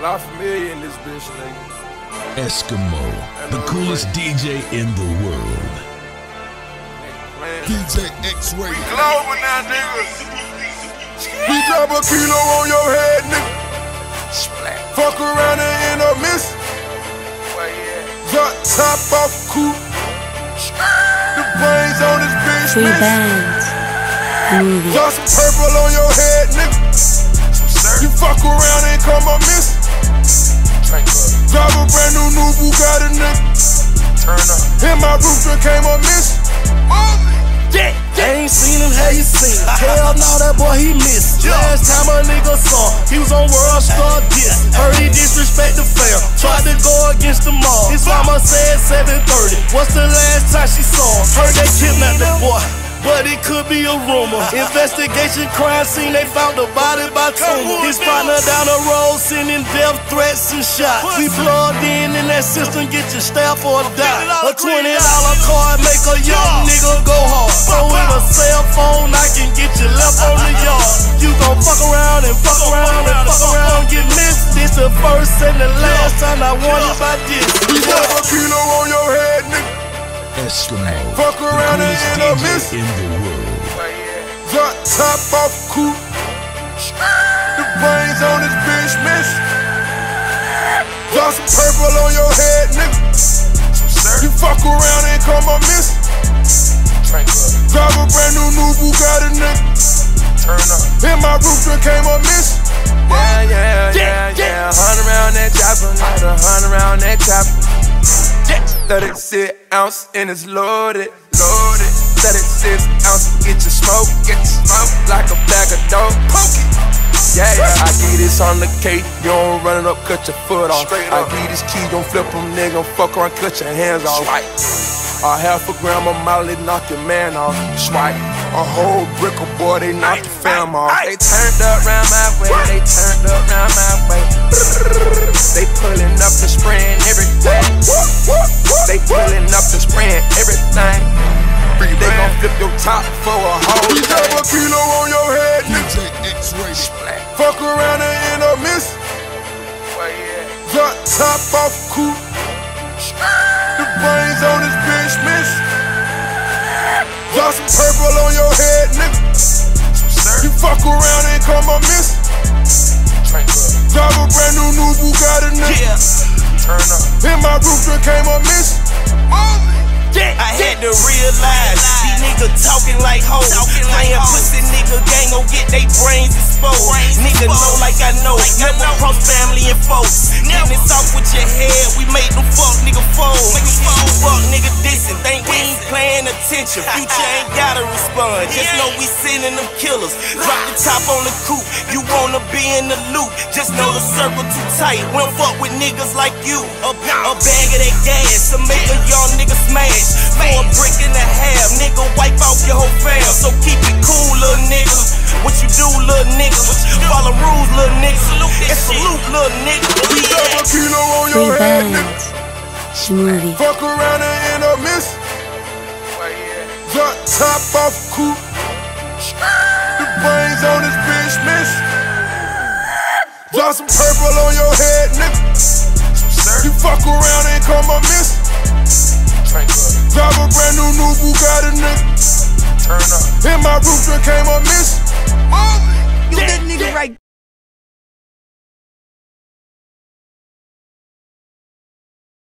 lot familiar in this bitch, nigga. Eskimo, the coolest DJ in the world. DJ X-Ray. Global now, nigga. We drop a kilo on your head, nigga. Splat. Fuck around and end up miss. Drop top off coupe. The brains on this bitch Free miss. bands. Movie. Drop some purple on your head, nigga. You fuck around and come up miss. Drive a brand new new Bugatti, nigga. Turn up. Hit my roof that came up miss. Yeah, I ain't seen him, how you seen him? Hell no, that boy he missed. Last time a nigga saw, he was on World Star Diss. Heard he disrespect the fair, tried to go against the mall. His mama said 730. What's the last time she saw him? Heard they kidnapped that boy. But it could be a rumor. Investigation crime scene, they found the body by tumor. His partner down the road sending death threats and shots. We plugged in in that system, get your staff or die. A twenty dollar card make a young nigga go hard. So with a cell phone, I can get you left on the yard. You gon' fuck around and fuck around and fuck around, get missed. This the first and the last time I warned about this. We drop a kilo on your head. Eskimo, Fuck the around and coolest end up miss. DJ in the world. Drop top off coupe. The brains on this bitch miss. Drop some purple on your head, nigga. You fuck around and come up miss. Drive a brand new new Bugatti, nigga. Turn up. Hit my roof that came up miss. 36 ounce and it's loaded, loaded. 36 ounce, get your smoke, get your smoke like a bag of dope. Yeah, yeah, I get this on the cake, you don't run it up, cut your foot off. I get this key, don't flip them, nigga, fuck around, cut your hands off. A half a gram of Molly, knock your man off. Swipe. A whole brick of boy, they knock the fam off. They turned up round my way, they turned up round my way. Pulling up and spraying everything. Free They gon' flip your top for a whole We drop a kilo on your head, nigga. Fuck around and end up miss. Drop top off coupe. The brains on this bitch miss. Drop some purple on your head, nigga. You fuck around and come up miss. Drive a brand new new Bugatti, nigga. Turn up. Hit my roof that came up miss. I had to realize these niggas talking like hoes. Playing pussy nigga gang gon' get they brains exposed. Nigga know like I know. Never cross family and folks. Getting this off with your head, we make them fuck nigga fold. Fuck nigga dissing, think we ain't paying attention. Future ain't gotta respond. Just know we sending them killers. Drop the top on the coupe. You wanna be in the loop. Just know the circle too tight. We don't fuck with niggas like you. A, a bag of that gas to make a young nigga smash. For a brick and a half, nigga, wipe out your whole fam. So keep it cool, little nigga. What you do, little nigga? Follow rules, little nigga. And salute, little nigga. We drop a kilo on your head, nigga. Movie. Fuck around and end up miss. Drop top off coupe. The brains on this bitch miss. Drop some purple on your head, nigga. You fuck around and come up miss. Drive a brand new new Bugatti, nigga. Turn up. Hit my roof that came up miss.